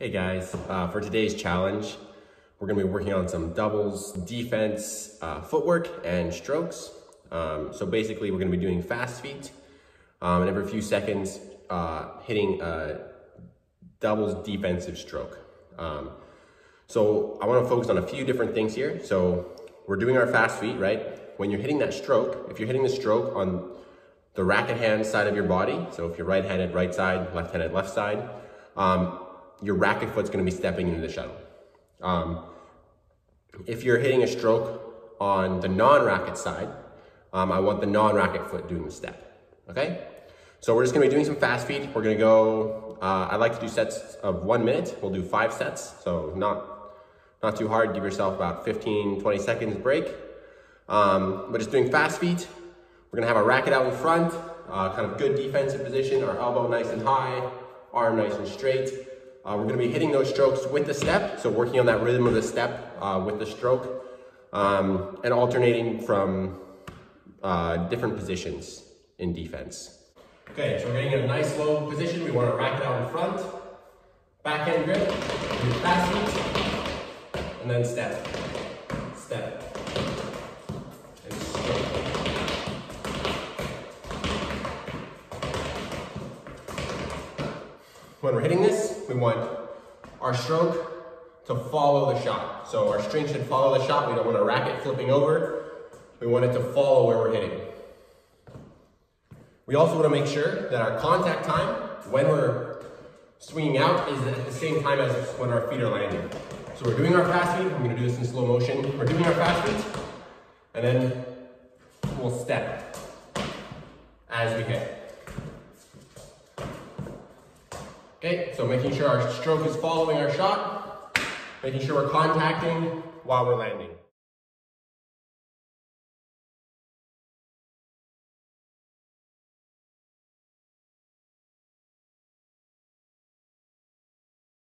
Hey guys, uh, for today's challenge, we're gonna be working on some doubles, defense, uh, footwork, and strokes. Um, so basically we're gonna be doing fast feet, um, and every few seconds, uh, hitting a doubles defensive stroke. Um, so I wanna focus on a few different things here. So we're doing our fast feet, right? When you're hitting that stroke, if you're hitting the stroke on the racket hand side of your body, so if you're right-handed, right side, left-handed, left side, um, your racket foot's gonna be stepping into the shuttle. Um, if you're hitting a stroke on the non-racket side, um, I want the non-racket foot doing the step, okay? So we're just gonna be doing some fast feet. We're gonna go, uh, I like to do sets of one minute. We'll do five sets, so not, not too hard. Give yourself about 15, 20 seconds break. Um, but just doing fast feet. We're gonna have our racket out in front, uh, kind of good defensive position, our elbow nice and high, arm nice and straight. Uh, we're gonna be hitting those strokes with the step, so working on that rhythm of the step uh, with the stroke, um, and alternating from uh, different positions in defense. Okay, so we're getting in a nice low position. We want to racket out in front, backhand grip, fast feet, and then step, step, and stroke. When we're hitting this, we want our stroke to follow the shot. So our string should follow the shot. We don't want a racket flipping over. We want it to follow where we're hitting. We also want to make sure that our contact time when we're swinging out is at the same time as when our feet are landing. So we're doing our fast feet. I'm going to do this in slow motion. We're doing our fast feet, and then we'll step as we hit. Okay, so making sure our stroke is following our shot, making sure we're contacting while we're landing.